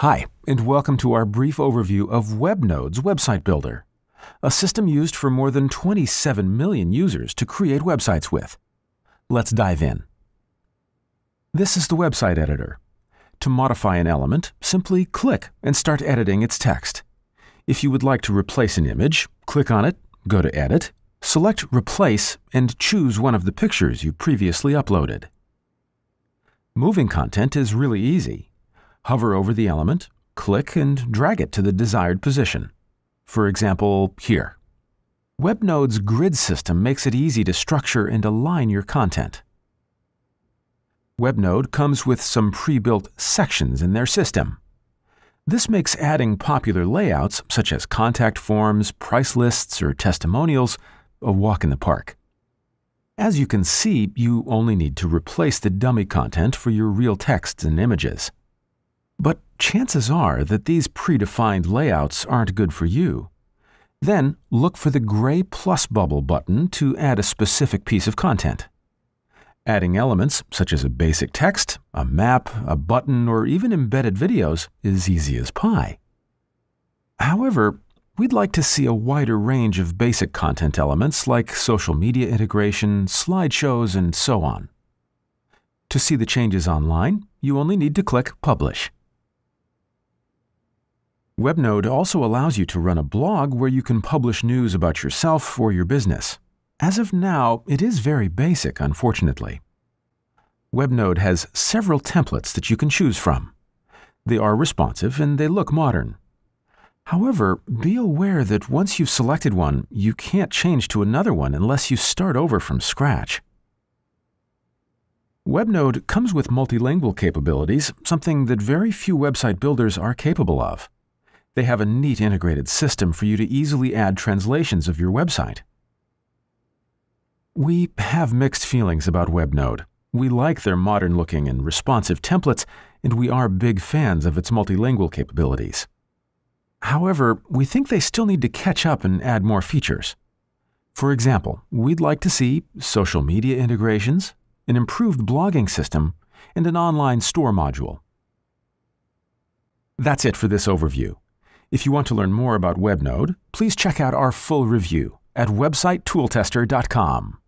Hi, and welcome to our brief overview of Webnode's Website Builder, a system used for more than 27 million users to create websites with. Let's dive in. This is the website editor. To modify an element, simply click and start editing its text. If you would like to replace an image, click on it, go to Edit, select Replace, and choose one of the pictures you previously uploaded. Moving content is really easy hover over the element, click and drag it to the desired position. For example, here. Webnode's grid system makes it easy to structure and align your content. Webnode comes with some pre-built sections in their system. This makes adding popular layouts, such as contact forms, price lists, or testimonials, a walk in the park. As you can see, you only need to replace the dummy content for your real texts and images. But chances are that these predefined layouts aren't good for you. Then look for the gray plus bubble button to add a specific piece of content. Adding elements such as a basic text, a map, a button, or even embedded videos is easy as pie. However, we'd like to see a wider range of basic content elements like social media integration, slideshows, and so on. To see the changes online, you only need to click Publish. Webnode also allows you to run a blog where you can publish news about yourself or your business. As of now, it is very basic, unfortunately. Webnode has several templates that you can choose from. They are responsive and they look modern. However, be aware that once you've selected one, you can't change to another one unless you start over from scratch. Webnode comes with multilingual capabilities, something that very few website builders are capable of. They have a neat integrated system for you to easily add translations of your website. We have mixed feelings about Webnode. We like their modern looking and responsive templates, and we are big fans of its multilingual capabilities. However, we think they still need to catch up and add more features. For example, we'd like to see social media integrations, an improved blogging system, and an online store module. That's it for this overview. If you want to learn more about Webnode, please check out our full review at websitetooltester.com.